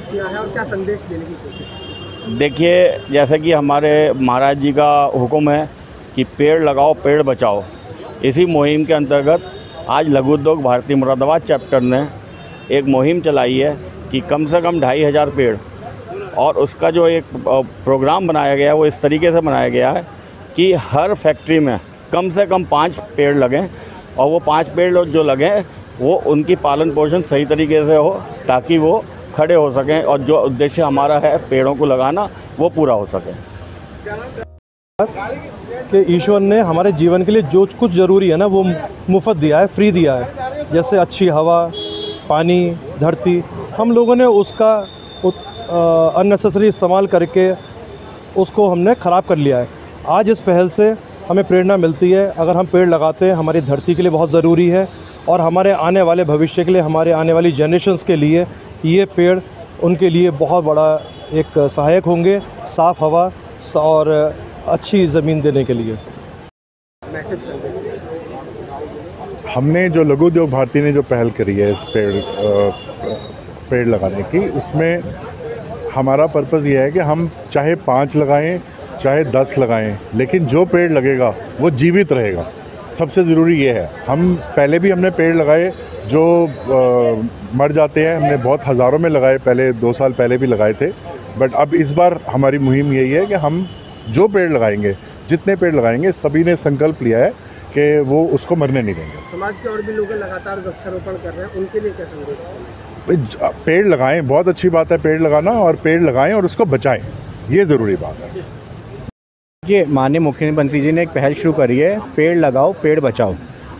संदेश देने की कोशिश देखिए, जैसे कि हमारे महाराज जी का हुक्म है कि पेड़ लगाओ, पेड़ बचाओ। इसी मुहिम के अंतर्गत आज लघु उद्योग भारतीय मुरादाबाद चैप्टर ने एक मुहिम चलाई है कि कम से कम ढाई हज़ार पेड़ और उसका जो एक प्रोग्राम बनाया गया है, वो इस तरीके से बनाया गया है कि हर फैक्ट्री में कम से कम पाँच पेड़ लगें और वो पाँच पेड़ जो लगें, वो उनकी पालन पोषण सही तरीके से हो ताकि वो खड़े हो सकें और जो उद्देश्य हमारा है पेड़ों को लगाना, वो पूरा हो सके। कि ईश्वर ने हमारे जीवन के लिए जो कुछ ज़रूरी है ना, वो मुफ़्त दिया है, फ्री दिया है। जैसे अच्छी हवा, पानी, धरती, हम लोगों ने उसका अननेसेसरी इस्तेमाल करके उसको हमने ख़राब कर लिया है। आज इस पहल से हमें प्रेरणा मिलती है, अगर हम पेड़ लगाते हैं, हमारी धरती के लिए बहुत ज़रूरी है और हमारे आने वाले भविष्य के लिए, हमारे आने वाली जनरेशन्स के लिए ये पेड़ उनके लिए बहुत बड़ा एक सहायक होंगे साफ़ हवा और अच्छी ज़मीन देने के लिए। हमने जो लघु उद्योग भारती ने जो पहल करी है इस पेड़ पेड़ लगाने की, उसमें हमारा पर्पज़ ये है कि हम चाहे पाँच लगाएँ, चाहे दस लगाएँ, लेकिन जो पेड़ लगेगा, वो जीवित रहेगा। सबसे ज़रूरी ये है। हम पहले भी हमने पेड़ लगाए जो अ, मर जाते हैं। हमने बहुत हज़ारों में लगाए पहले दो साल पहले भी लगाए थे। बट अब इस बार हमारी मुहिम यही है कि हम जो पेड़ लगाएँगे जितने पेड़ लगाएँगे सभी ने संकल्प लिया है कि वो उसको मरने नहीं देंगे। समाज के और भी लोग लगातार वृक्षारोपण कर रहे हैं उनके लिए क्या संदेश पेड़ लगाएँ बहुत अच्छी बात है पेड़ लगाना और पेड़ लगाएँ और उसको बचाएँ। ये ज़रूरी बात है। ये माननीय मुख्यमंत्री जी ने एक पहल शुरू करी है, पेड़ लगाओ, पेड़ बचाओ।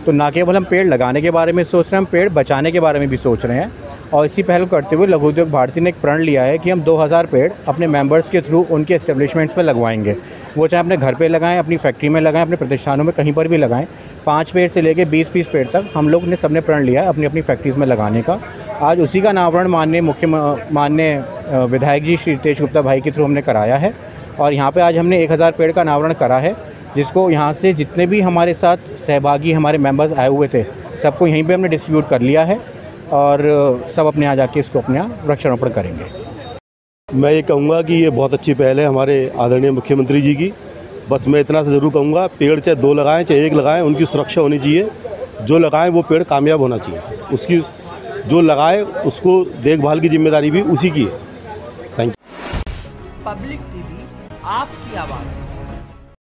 तो ना केवल हम पेड़ लगाने के बारे में सोच रहे हैं, हम पेड़ बचाने के बारे में भी सोच रहे हैं। और इसी पहल को करते हुए लघु उद्योग भारती ने एक प्रण लिया है कि हम 2000 पेड़ अपने मेंबर्स के थ्रू उनके एस्टेब्लिशमेंट्स पे लगवाएँगे। वो चाहे अपने घर पे लगाएँ, अपनी फैक्ट्री में लगाएँ, अपने प्रतिष्ठानों में कहीं पर भी लगाएँ, पाँच पेड़ से लेकर बीस बीस पेड़ तक हम लोग ने सबने प्रण लिया है अपनी अपनी फैक्ट्रीज़ में लगाने का। आज उसी का अनावरण माननीय मुख्य माननीय विधायक जी श्री तेज गुप्ता भाई के थ्रू हमने कराया है। और यहाँ पे आज हमने 1000 पेड़ का अनावरण करा है जिसको यहाँ से जितने भी हमारे साथ सहभागी हमारे मेंबर्स आए हुए थे सबको यहीं पे हमने डिस्ट्रीब्यूट कर लिया है और सब अपने यहाँ जाके इसको अपने यहाँ वृक्षारोपण करेंगे। मैं ये कहूँगा कि ये बहुत अच्छी पहल है हमारे आदरणीय मुख्यमंत्री जी की। बस मैं इतना से ज़रूर कहूँगा पेड़ चाहे दो लगाएँ चाहे एक लगाएँ उनकी सुरक्षा होनी चाहिए। जो लगाएँ वो पेड़ कामयाब होना चाहिए। उसकी जो लगाए उसको देखभाल की ज़िम्मेदारी भी उसी की है। थैंक यू पब्लिक टीवी आपकी आवाज़।